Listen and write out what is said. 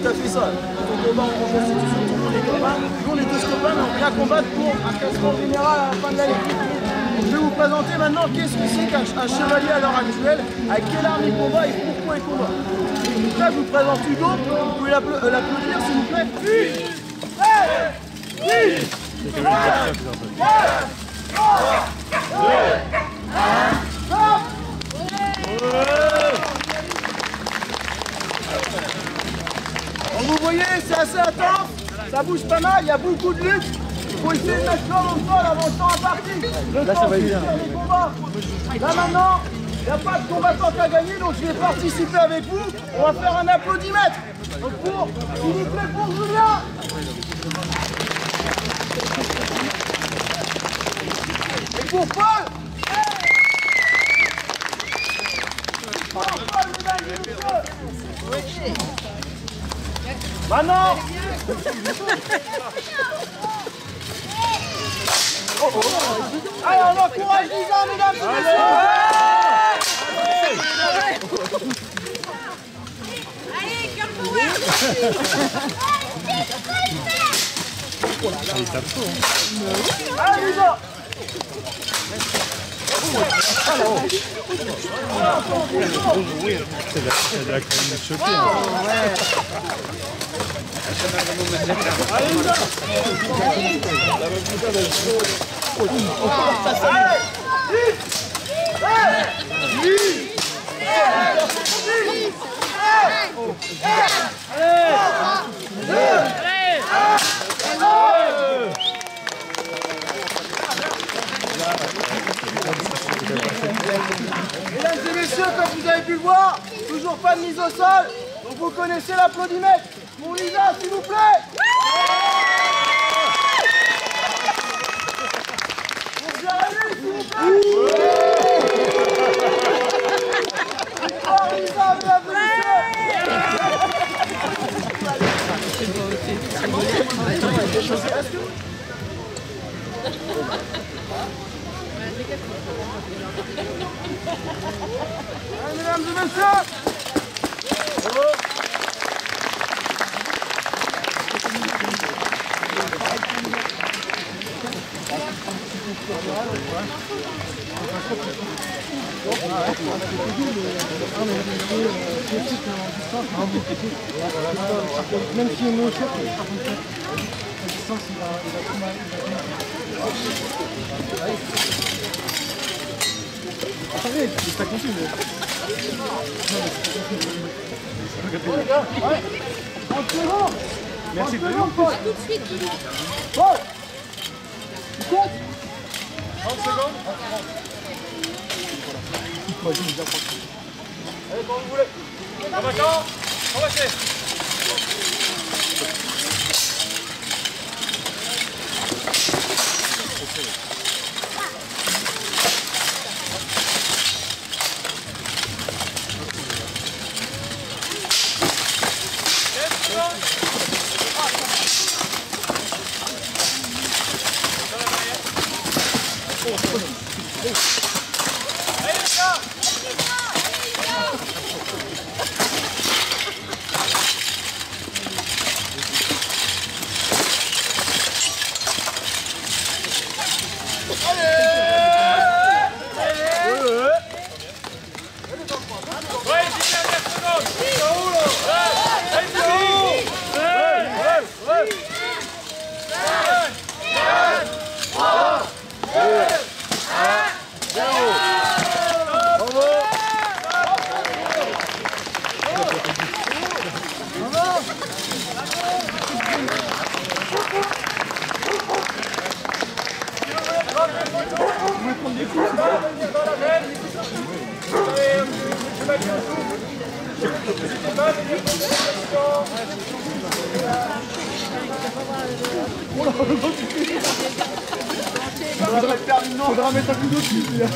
tout à fait ça. On est. Nous, on est tous copains, mais on vient combattre pour un classement général à la fin de l'année. Je vais vous présenter maintenant qu'est-ce que c'est qu'un chevalier à l'heure actuelle, avec quelle arme il combat et pourquoi il combat. Donc là, je vous présente Hugo. Vous pouvez l'applaudir, s'il vous plaît. Oui Oui Comme voyez, c'est assez intense, ça bouge pas mal, il y a beaucoup de lutte. Il faut essayer de mettre l'homme au sol avant le temps à partir. Le Là, temps, ça va bien. Là maintenant, il n'y a pas de combattant a gagné, donc je vais participer avec vous. On va faire un applaudimètre. Donc pour, s'il vous plaît, pour Julien. Et pour Paul. Pour Paul, mesdames et messieurs. Maintenant oh, oh. Allez, on encourage Lisa, mesdames et messieurs Allez, come power Allez, Lisa C'est messieurs, comme vous avez pu le voir, toujours pas de mise au sol. Donc vous connaissez l'applaudimètre. Mon Lisa, s'il vous plaît. Pour Jérémy, s'il vous plaît. Victoire, Lisa, mesdames et messieurs. Est-ce que- Allez, mesdames et messieurs. Même si on est au distance, il va, il va mal. Attendez, ça continue. Merci, Paul Tout de suite. Paul Allez, quand vous voulez. Combattant, seconde Faudra mettre un coup lui, hein.